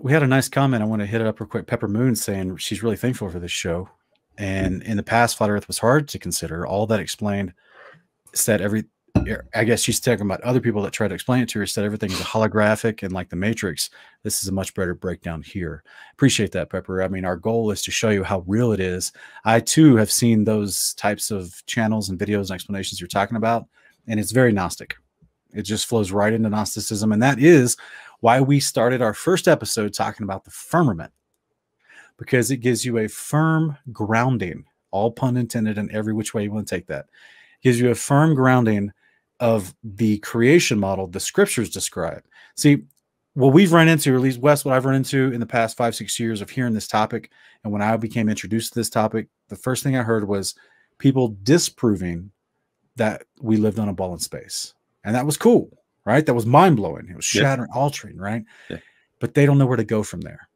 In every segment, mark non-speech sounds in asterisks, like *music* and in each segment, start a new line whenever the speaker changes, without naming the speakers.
we had a nice comment. I want to hit it up real quick. Pepper Moon saying she's really thankful for this show. And in the past, flat Earth was hard to consider. All that explained said every. I guess she's talking about other people that try to explain it to her. Said everything is holographic and like the Matrix. This is a much better breakdown here. Appreciate that, Pepper. I mean, our goal is to show you how real it is. I too have seen those types of channels and videos and explanations you're talking about, and it's very Gnostic. It just flows right into Gnosticism, and that is why we started our first episode talking about the firmament because it gives you a firm grounding, all pun intended, and every which way you want to take that. It gives you a firm grounding of the creation model the scriptures describe. See, what we've run into, or at least Wes, what I've run into in the past five, six years of hearing this topic, and when I became introduced to this topic, the first thing I heard was people disproving that we lived on a ball in space. And that was cool, right? That was mind blowing. It was shattering, yeah. altering, right? Yeah. But they don't know where to go from there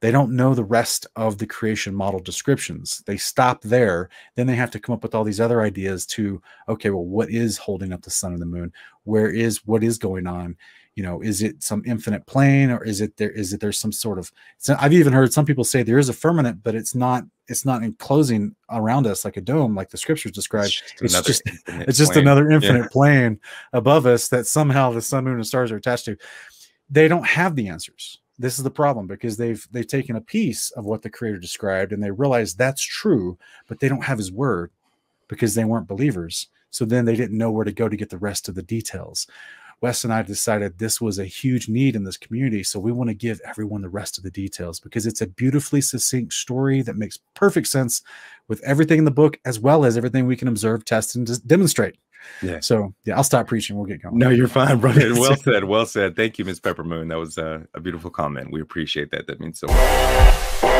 they don't know the rest of the creation model descriptions. They stop there. Then they have to come up with all these other ideas to, okay, well, what is holding up the sun and the moon? Where is what is going on? You know, is it some infinite plane or is it there? Is it there's some sort of so I've even heard some people say there is a firmament, but it's not it's not enclosing around us like a dome, like the scriptures describe. It's just, it's just, it's just another infinite yeah. plane above us that somehow the sun, moon, and stars are attached to. They don't have the answers this is the problem because they've they've taken a piece of what the creator described and they realize that's true but they don't have his word because they weren't believers so then they didn't know where to go to get the rest of the details wes and i decided this was a huge need in this community so we want to give everyone the rest of the details because it's a beautifully succinct story that makes perfect sense with everything in the book as well as everything we can observe test and demonstrate yeah. So yeah, I'll stop preaching. We'll get going.
No, you're fine, brother. *laughs* well said. Well said. Thank you, Miss Pepper Moon. That was uh, a beautiful comment. We appreciate that. That means so much.